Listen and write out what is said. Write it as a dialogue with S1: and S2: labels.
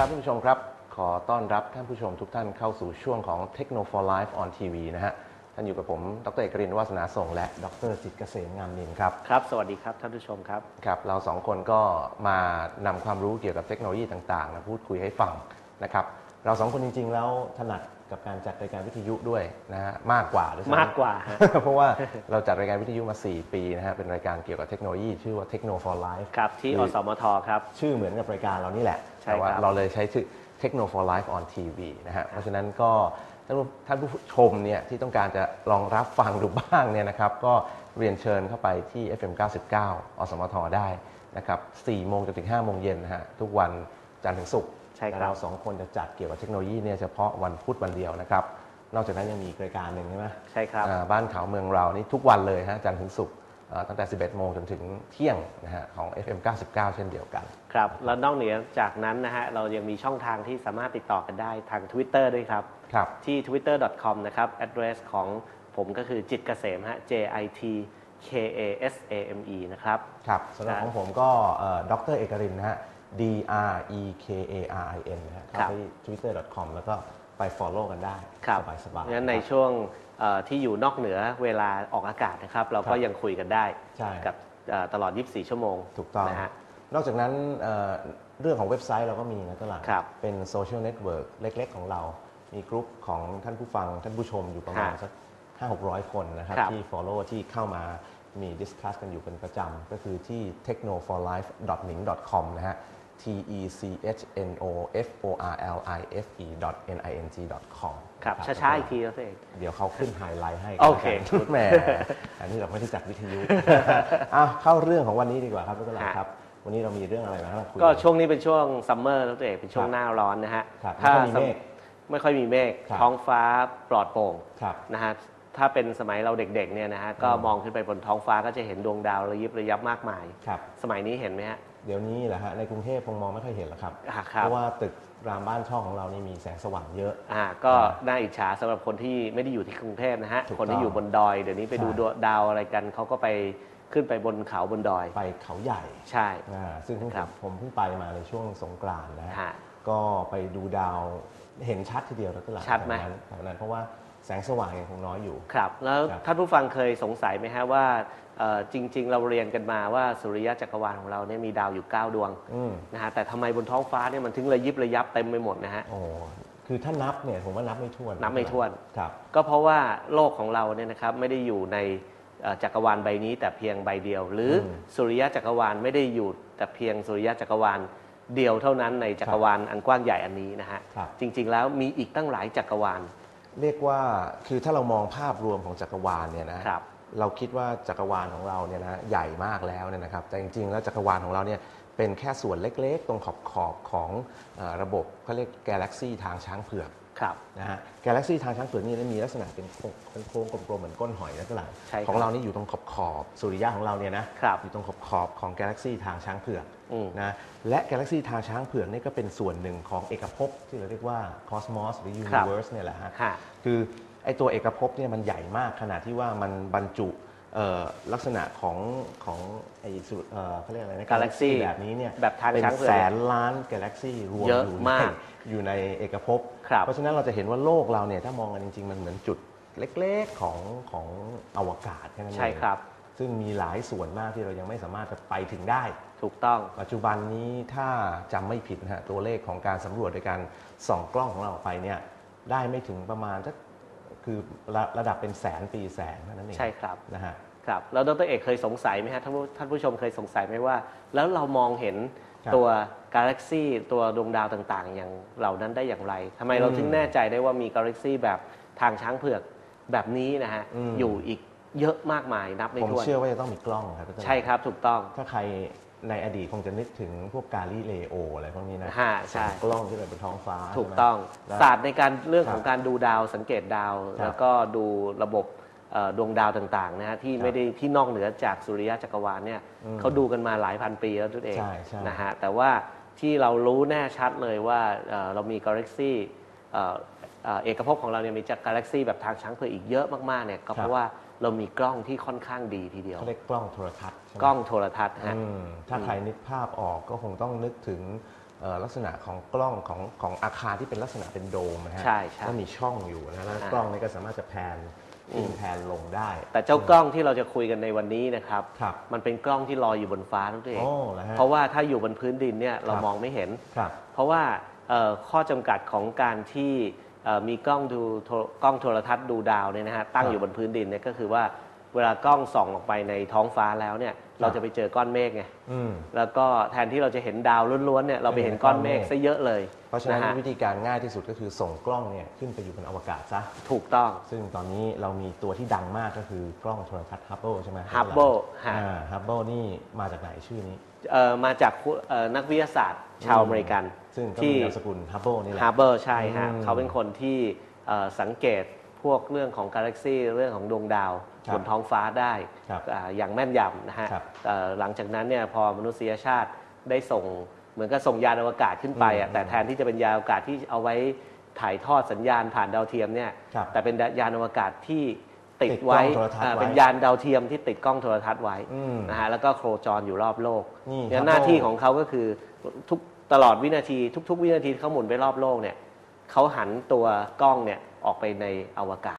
S1: ครับท่านผู้ชมครับ ขอต้อนรับท่านผู้ชมทุกท่านเข้าสู่ช่วงของ Techno for Life on TV นะฮะ ท่านอยู่กับผม ดรเอกรินทร์วาสนาส่ง และ ดรจิตรเกษมงามนินครับ
S2: ครับ สวัสดีครับ ท่านผู้ชมครับ
S1: ครับ เราสองคนก็มานำความรู้เกี่ยวกับเทคโนโลยีต่างๆมาพูดคุยให้ฟังนะครับ เราสองคนจริงๆ แล้วถนัด กับการจัดรายการวิทยุด้วยนะฮะมากกว่าด้วยซ้ำ
S2: มากกว่าฮะ
S1: เพราะว่าเราจัดรายการวิทยุมา 4 ปีนะฮะเป็นรายการเกี่ยวกับเทคโนโลยี ชื่อว่า Techno for Life
S2: ครับที่
S1: คือ
S2: อสมทครับ
S1: ชื่อเหมือนกับรายการเรานี่แหละ
S2: ใช่
S1: แต่ว่า
S2: ครับ
S1: เราเลยใช้ชื่อ Techno for Life on TV นะฮะเพราะฉะนั้นก็ท่านผู้ท่านผู้ชมเนี่ยที่ต้องการจะลองรับฟังดูบ้างเนี่ยนะครับก็เรียนเชิญเข้าไปที่ FM 99 อสมทได้นะครับ4โมงจนถึง5โมงเย็นนะฮะทุกวันจันทร์ถึงศุกร์
S2: ใช่ครับ
S1: แต่เราสองคนจะจัดเกี่ยวกับเทคโนโลยีเนี่ยเฉพาะวันพุธวันเดียวนะครับ นอกจากนั้นยังมีอีกรายการหนึ่งใช่ไหม
S2: ใช่ครับ
S1: อ่าบ้านเขาเมืองเรานี่ทุกวันเลยฮะจันทร์ถึงศุกร์อ่าตั้งแต่ 11 โมงจนถึงเที่ยงนะฮะของ FM 99 เช่นเดียวกัน
S2: ครับแล้วนอกเหนือจากนั้นนะฮะเรายังมีช่องทางที่สามารถติดต่อกันได้ทาง Twitter ด้วยครับ
S1: ครับ
S2: ที่ twitter.com นะครับ address ของผมก็คือจิตรเกษมฮะ J I T K A S A M E นะครับ
S1: ครับสำหรับ
S2: ครับ
S1: ของผมก็ดรเอกรินนะฮะ D R E K A R I N นะฮะเข้า
S2: ครับ
S1: ไป twitter.com แล้วก็ไป follow กันได้
S2: ครับ
S1: สบายสบายๆ
S2: งั้นใน
S1: ครั
S2: ช่วงเอ่อที่อยู่นอกเหนือเวลาออกอากาศนะครับ เราก็
S1: รับ
S2: ยังคุยกันได้
S1: ใช่
S2: กับเอ่อตลอด 24 ชั่วโมง
S1: ถูกต้อง
S2: นะฮะ
S1: นอกจากนั้นเอ่อเรื่องของเว็บไซต์เราก็มีนะตลาด
S2: ครับ
S1: เป็น social network เล็ก ๆ ของเรา มีกลุ่มของท่านผู้ฟัง ท่านผู้ชมอยู่ประมาณ
S2: ฮะ
S1: สัก 5 6 0 0 คนนะครับ
S2: ครับ
S1: ที่ follow ที่เข้ามามี discuss กันอยู่เป็นประจำ ก็คือที่ technoforlife.ning.com นะฮะ t e c h n o f o r l i f e n i n g com
S2: ครับ
S1: นะ
S2: ช้าๆอีกทีครับตัวเอง
S1: เดี๋ยวเขาขึ้นไฮไลท์ให้
S2: โอเค
S1: ชุดแหมอันนี้เราไม่ได้จัดวิทยุอ้าวเข้าเรื่องของวันนี้ดีกว่าครับทุกท่านครับวันนี้เรามีเรื่องอะไรมาให้เราคุย
S2: ก็ช่วงนี้เป็นช่วง summer แล้วตัวเองเป็นช่วง
S1: ครับ
S2: หน้าร้อนนะฮะ
S1: ครับ
S2: ถ้า
S1: ไม่ค่อยมีเมฆ
S2: ไม่ค่อยมีเมฆ
S1: ครับ
S2: ท้องฟ้าปลอดโปร่ง
S1: ครับ
S2: นะฮะ ถ้าเป็นสมัยเราเด็กๆเนี่ยนะฮะก็
S1: อืม
S2: มองขึ้นไปบนท้องฟ้าก็จะเห็นดวงดาวระยิบระยับมากมาย
S1: ครับ
S2: สมัยนี้เห็นไหมฮะ
S1: เดี๋ยวนี้แหละฮะในกรุงเทพคงมองไม่ค่อยเห็นหรอกครับ
S2: อ่าครับ
S1: เพราะว่าตึกรามบ้านช่องของเรานี่มีแสงสว่างเยอะ
S2: อ่าก็น่าอิจฉาสำหรับคนที่ไม่ได้อยู่ที่กรุงเทพนะฮะ
S1: ถูกต้อง
S2: คนที่อยู่บนดอยเดี๋ยวนี้ไป
S1: ใช่
S2: ดูดวงดาวอะไรกันเขาก็ไปขึ้นไปบนเขาบนดอย
S1: ไปเขาใหญ่
S2: ใช่
S1: อ่าซึ่งเพิ่ง
S2: ครับ
S1: ผมเพิ่งไปมาในช่วงสงกรานต์นะฮะ
S2: ฮะ
S1: ก็ไปดูดาวเห็นชัดทีเดียวแล้วตลาด
S2: ชัดไหม
S1: แถวนั้นแถวนั้นเพราะว่า แสงสว่างยังคงน้อยอยู่
S2: ครับ แล้ว
S1: ครับ
S2: ท่านผู้ฟังเคยสงสัยไหมฮะว่าเอ่อจริง ๆ เราเรียนกันมาว่าสุริยะจักรวาลของเราเนี่ยมีดาวอยู่ 9 ดวง
S1: อืม
S2: นะฮะแต่ทำไมบนท้องฟ้าเนี่ยมันถึงระยิบระยับเต็มไปหมดนะฮะ
S1: โอ้คือถ้านับเนี่ยผมว่านับไม่ถ้วน
S2: นับไม่ถ้วน
S1: ครับ
S2: ก็เพราะว่าโลกของเราเนี่ยนะครับไม่ได้อยู่ในเอ่อจักรวาลใบนี้ แต่เพียงใบเดียว หรืออ
S1: ม
S2: สุริยะจักรวาลไม่ได้อยู่แต่เพียงสุริยะจักรวาลเดียวเท่านั้นในจักรวาลอันกว้างใหญ่อันนี้นะฮะ
S1: ครับ
S2: จริง ๆ แล้วมีอีกตั้งหลายจักรวาล
S1: เรียกว่าคือถ้าเรามองภาพรวมของจักรวาลเนี่ยนะครับ เราคิดว่าจักรวาลของเราเนี่ยนะใหญ่มากแล้วเนี่ยนะครับ แต่จริงๆ แล้วจักรวาลของเราเนี่ยเป็นแค่ส่วนเล็กๆ ตรงขอบขอบๆของเออระบบเขาเรียกกาแล็กซีทางช้างเผือก
S2: ครับ
S1: นะฮะกาแล็กซีทางช้างเผือกนี่มีลักษณะเป็นโค้งๆกลมๆเหมือนก้นหอยลักษณะ
S2: ใช่ครับ
S1: ของเรานี่อยู่ตรงขอบขอบๆสุริยะของเราเนี่ยนะครับอยู่ตรงขอบขอบๆของกาแล็กซีทางช้างเผือก
S2: อืม
S1: นะและกาแล็กซีทางช้างเผือกนี่ก็เป็นส่วนหนึ่งของเอกภพที่เราเรียกว่าคอสมอสหรือยู
S2: ครั
S1: นิ
S2: บ
S1: เวิร์สเนี่ยแหละฮะ
S2: ฮะ
S1: คือไอตัวเอกภพเนี่ยมันใหญ่มากขนาดที่ว่ามันบรรจุเอ่อ ลักษณะของของไอสุเอ่อเขาเรียกอะไรนะ
S2: Galaxy
S1: แบบนี้เนี่ย
S2: แบบทาง
S1: เป็น
S2: ช้างเผือก
S1: แสนล้านกาแล็กซี่รวม
S2: เยอะ
S1: อยู่
S2: มาก
S1: ในอยู่ในเอกภพ
S2: ครับ
S1: เพราะฉะนั้นเราจะเห็นว่าโลกเราเนี่ยถ้ามองกันจริง ๆ มันเหมือนจุดเล็ก ๆ ของของอวกาศแค่นั้นเอง
S2: ใช่ครับ
S1: ซึ่งมีหลายส่วนมากที่เรายังไม่สามารถจะไปถึงได้
S2: ถูกต้อง
S1: ปัจจุบันนี้ถ้าจำไม่ผิดนะฮะตัวเลขของการสำรวจโดยการส่องกล้องของเราออกไปเนี่ยได้ไม่ถึงประมาณสัก คือระระดับเป็นแสนปีแสนเท่านั้นเอง
S2: ใช่ครับ
S1: นะฮะ
S2: ครับแล้วดรเอกเคยสงสัยไหมฮะท่านผู้ท่านผู้ชมเคยสงสัยไหมว่า แล้วเรามองเห็น
S1: ครับ
S2: ตัวกาแล็กซีตัวดวงดาวต่างๆ อย่างเหล่านั้นได้อย่างไรทำไมเรา
S1: อืม
S2: ถึงแน่ใจได้ว่ามีกาแล็กซีแบบทางช้างเผือกแบบนี้นะฮะ
S1: อืม
S2: อยู่อีกเยอะมากมายนับไม่
S1: ผม
S2: ถ้วน
S1: เชื่อว่าจะต้องมีกล้องครับ
S2: ใช่ครับถูกต้อง
S1: ถ้าใคร ในอดีตคงจะนึกถึงพวกกาลิเลโออะไรพวกนี้นะ
S2: ฮะใช่
S1: ส่องกล้องขึ้นไปบนท้องฟ้า
S2: ถูก
S1: ใช่ไหม
S2: ต้อง
S1: แล้ว
S2: ศาสตร์ในการเรื่องของ
S1: ครับ
S2: การดูดาวสังเกตดาว
S1: ครับ
S2: แล้วก็ดูระบบเอ่อดวงดาวต่างๆนะฮะที่
S1: ครับ
S2: ไม่ได้ที่นอกเหนือจากสุริยะจักรวาลเนี่ย
S1: อืม
S2: เขาดูกันมาหลายพันปีแล้วทุกเอง
S1: ใช่ใช่
S2: นะฮะแต่ว่าที่เรารู้แน่ชัดเลยว่าเอ่อเรามีกาแล็กซีเอกภพของเราเนี่ยมีจากกาแล็กซีแบบทางช้างเผือกอีกเยอะมากๆเนี่ยก็เพราะว่า เรามีกล้องที่ค่อนข้างดีทีเดียว
S1: เขาเรียกกล้องโทรทัศน์ใช่ไหม
S2: กล้องโทรทัศน์ฮะ
S1: อืมถ้าใครนึกภาพออกก็คงต้องนึกถึงเอ่อลักษณะของกล้องของของอาคารที่เป็นลักษณะเป็นโดมนะฮะ
S2: ใช่ใช่
S1: แล้วมีช่องอยู่นะแล้ว
S2: อ่า
S1: กล้องนี้ก็สามารถจะแพนขึ้นแพนลงได้
S2: แต่เจ้ากล้องที่เราจะคุยกันในวันนี้นะครับ
S1: ครับ
S2: มันเป็นกล้องที่ลอยอยู่บนฟ้านั่นเอง
S1: โอ้แล้วฮะ
S2: เพราะว่าถ้าอยู่บนพื้นดินเนี่ยเรา
S1: ครับ
S2: มองไม่เห็น
S1: ครับ
S2: เพราะว่าเอ่อข้อจำกัดของการที่เอ่อ มีกล้องดูกล้องโทรทรรศน์ดูดาวเนี่ยนะฮะตั้งอยู่บนพื้นดินเนี่ยก็คือว่า เวลากล้องส่องออกไปในท้องฟ้าแล้วเนี่ย เราจะไปเจอก้อนเมฆไง
S1: อืม
S2: แล้วก็แทนที่เราจะเห็นดาวล้วนๆเนี่ยเราไปเห็นก้อนเมฆซะเยอะเลย
S1: เพราะฉะนั้น
S2: ฮ
S1: วิธีการง่ายที่สุดก็คือส่งกล้องเนี่ยขึ้นไปอยู่บนอวกาศซะ
S2: ถูกต้อง
S1: ซึ่งตอนนี้เรามีตัวที่ดังมากก็คือกล้องโทรทรรศน์ฮับเบิลใช่ไหม
S2: Hubble ฮะ
S1: อ่าฮับเบิลนี่มาจากไหนชื่อนี้
S2: เอ่อมาจากผู้เอ่อนักวิทยาศาสตร์ชาวอเมริกัน
S1: ซึ่งก็
S2: ที่
S1: มีนามสกุลฮับเบิลนี่แหละ
S2: ฮาร์เบอร์ใช่ฮะ
S1: อืม
S2: เขาเป็นคนที่เอ่อสังเกตพ วกเรื่องของกาแล็กซีเรื่องของดวงดาว
S1: ครับ
S2: บนท้องฟ้าได้
S1: ครับ
S2: อ่าอย่างแม่นยำนะฮะ
S1: ครับ
S2: เอ่อหลังจากนั้นเนี่ยพอมนุษยชาติได้ส่งเหมือนกับส่งยานอวกาศขึ้นไปอะ
S1: อืม
S2: แต่แทนที่จะเป็นยานอวกาศที่เอาไว้ถ่ายทอดสัญญาณผ่านดาวเทียมเนี่ย
S1: ครับ
S2: แต่เป็นยานอวกาศที่ติด
S1: ติดกล้อง
S2: ไว้
S1: โทรทรรศน์
S2: อ่า
S1: ไว้
S2: เป็นยานดาวเทียมที่ติดกล้องโทรทรรศน์ไว้
S1: อืม
S2: นะฮะแล้วก็โคจรอยู่รอบโลก
S1: นี่
S2: เนี่ย
S1: ครับ
S2: หน้าที่ของเขาก็คือทุกตลอดวินาที ทุก ๆ วินาทีที่เขาหมุนไปรอบโลกเนี่ยเขาหันตัวกล้องเนี่ย ออกไปในอวกาศ